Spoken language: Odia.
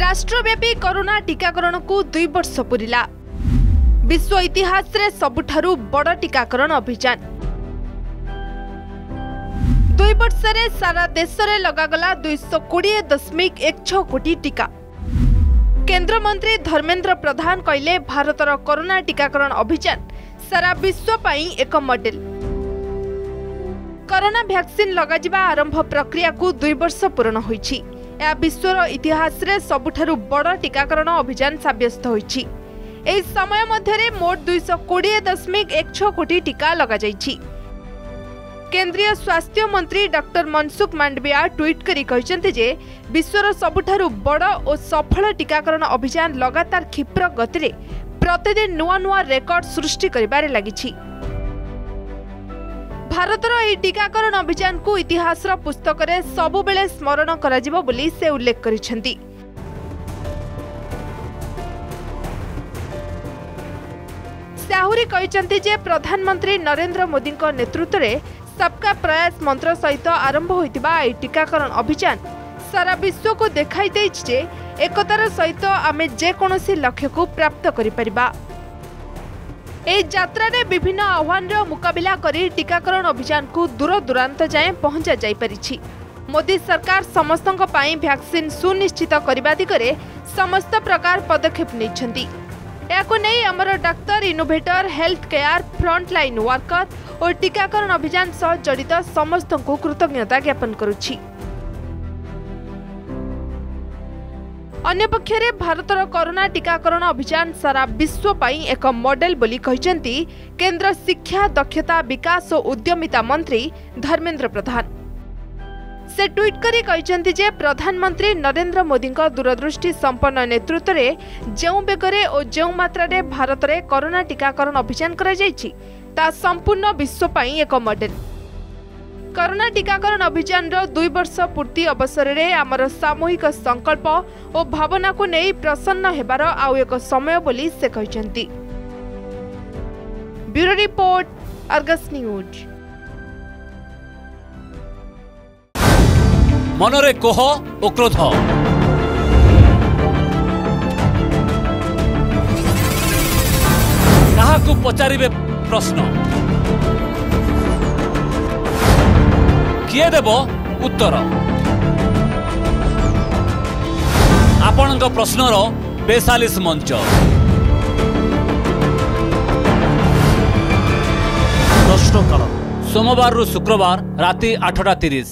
ରାଷ୍ଟ୍ରବ୍ୟାପୀ କରୋନା ଟିକାକରଣକୁ ଦୁଇ ବର୍ଷ ପୂରିଲା ବିଶ୍ୱ ଇତିହାସରେ ସବୁଠାରୁ ବଡ଼ ଟିକାକରଣ ଅଭିଯାନ ଦୁଇ ବର୍ଷରେ ସାରା ଦେଶରେ ଲଗାଗଲା ଦୁଇଶହ କୋଡ଼ିଏ ଦଶମିକ ଏକ ଛଅ କୋଟି ଟିକା କେନ୍ଦ୍ରମନ୍ତ୍ରୀ ଧର୍ମେନ୍ଦ୍ର ପ୍ରଧାନ କହିଲେ ଭାରତର କରୋନା ଟିକାକରଣ ଅଭିଯାନ ସାରା ବିଶ୍ୱ ପାଇଁ ଏକ ମଡେଲ କରୋନା ଭ୍ୟାକ୍ସିନ୍ ଲଗାଯିବା ଆରମ୍ଭ ପ୍ରକ୍ରିୟାକୁ ଦୁଇ ବର୍ଷ ପୂରଣ ହୋଇଛି ଏହା ବିଶ୍ୱର ଇତିହାସରେ ସବୁଠାରୁ ବଡ଼ ଟିକାକରଣ ଅଭିଯାନ ସାବ୍ୟସ୍ତ ହୋଇଛି। ଏହି ସମୟ ମଧ୍ୟରେ ମୋଟ ଦୁଇଶହ କୋଡ଼ିଏ ଦଶମିକ ଏକ ଛଅ କୋଟି ଟିକା ଲଗାଯାଇଛି। କେନ୍ଦ୍ରୀୟ ସ୍ୱାସ୍ଥ୍ୟ ମନ୍ତ୍ରୀ ଡକ୍ଟର ମନସୁଖ ମାଣ୍ଡବିୟା ଟ୍ୱିଟ୍ କରି କହିଛନ୍ତି ଯେ ବିଶ୍ୱର ସବୁଠାରୁ ବଡ଼ ଓ ସଫଳ ଟିକାକରଣ ଅଭିଯାନ ଲଗାତାର କ୍ଷିପ୍ର ଗତିରେ ପ୍ରତିଦିନ ନୂଆ ନୂଆ ରେକର୍ଡ ସୃଷ୍ଟି କରିବାରେ ଲାଗିଛି। ଭାରତର ଏହି ଟିକାକରଣ ଅଭିଯାନକୁ ଇତିହାସର ପୁସ୍ତକରେ ସବୁବେଳେ ସ୍ମରଣ କରାଯିବ ବୋଲି ସେ ଉଲ୍ଲେଖ କରିଛନ୍ତି। ସେ ଆହୁରି କହିଛନ୍ତି ଯେ ପ୍ରଧାନମନ୍ତ୍ରୀ ନରେନ୍ଦ୍ର ମୋଦିଙ୍କ ନେତୃତ୍ୱରେ ସବକା ପ୍ରୟାସ ମନ୍ତ୍ର ସହିତ ଆରମ୍ଭ ହୋଇଥିବା ଏହି ଟିକାକରଣ ଅଭିଯାନ ସାରା ବିଶ୍ୱକୁ ଦେଖାଇ ଦେଇଛି ଯେ ଏକତାର ସହିତ ଆମେ ଯେକୌଣସି ଲକ୍ଷ୍ୟକୁ ପ୍ରାପ୍ତ କରିପାରିବା। এই যাত্রায় বিভিন্ন আহ্বানর মোকাবিলা করে টিকাকরণ অভিযানকু দূরদূরান্ত যায় পৌঁছা যাইপারিছি মোদি সরকার সমস্তঙ্ক পাই ভ্যাকসিন সুনিশ্চিত করা দিগরে সমস্ত প্রকার পদক্ষেপ নিয়েছেন এখন আমার doctor innovator health care frontline worker ও টিকাকরণ অভিযান সহ জড়িত সমস্ত কৃতজ্ঞতা জ্ঞাপন করছি ଅନ୍ୟପକ୍ଷରେ ଭାରତର କରୋନା ଟିକାକରଣ ଅଭିଯାନ ସାରା ବିଶ୍ୱ ପାଇଁ ଏକ ମଡେଲ ବୋଲି କହିଛନ୍ତି କେନ୍ଦ୍ର ଶିକ୍ଷା ଦକ୍ଷତା ବିକାଶ ଓ ଉଦ୍ୟମିତା ମନ୍ତ୍ରୀ ଧର୍ମେନ୍ଦ୍ର ପ୍ରଧାନ। ସେ ଟ୍ୱିଟ୍ କରି କହିଛନ୍ତି ଯେ ପ୍ରଧାନମନ୍ତ୍ରୀ ନରେନ୍ଦ୍ର ମୋଦିଙ୍କ ଦୂରଦୃଷ୍ଟି ସମ୍ପନ୍ନ ନେତୃତ୍ୱରେ ଯେଉଁ ବେଗରେ ଓ ଯେଉଁ ମାତ୍ରାରେ ଭାରତରେ କରୋନା ଟିକାକରଣ ଅଭିଯାନ କରାଯାଇଛି ତାହା ସମ୍ପୂର୍ଣ୍ଣ ବିଶ୍ୱ ପାଇଁ ଏକ ମଡେଲ। କରୋନା ଟିକାକରଣ ଅଭିଯାନର ଦୁଇ ବର୍ଷ ପୂର୍ତ୍ତି ଅବସରରେ ଆମର ସାମୂହିକ ସଂକଳ୍ପ ଓ ଭାବନାକୁ ନେଇ ପ୍ରସନ୍ନ ହେବାର ଆଉ ଏକ ସମୟ ବୋଲି ସେ କହିଛନ୍ତି। Bureau report Argus news. ମନରେ କୋହ ଓ କ୍ରୋଧ। କାହାକୁ ପଚାରିବେ ପ୍ରଶ୍ନ? କିଏ ଦେବ ଉତ୍ତର ଆପଣଙ୍କ ପ୍ରଶ୍ନର ବେସାଲିସ ମଞ୍ଚ ପ୍ରଶ୍ନକାଳ ସୋମବାରରୁ ଶୁକ୍ରବାର ରାତି ଆଠଟା ତିରିଶ